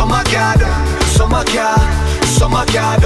Summer God, summer car, summer car